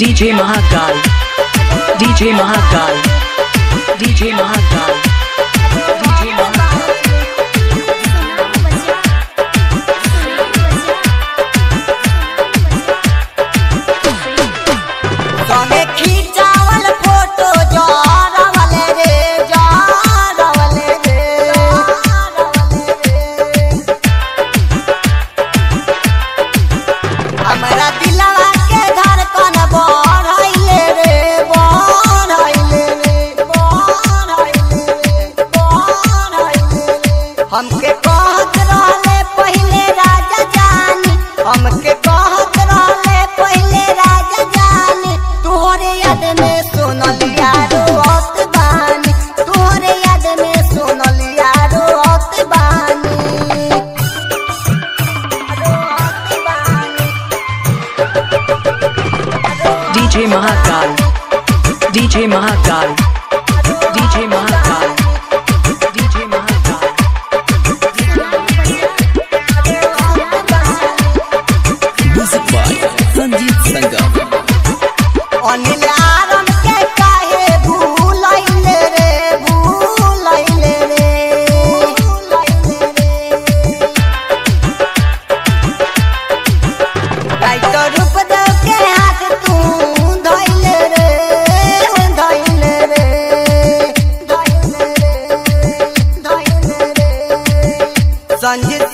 DJ Mahakal. DJ Mahakal. DJ Mahakal. हमके कहत रहले पहिले राजा जानी हमके कहत रहले पहिले राजा जानी याद में सोनलिया रोत बानी याद में सोनलिया रोत बानी DJ Mahakal. DJ Mahakal. sancı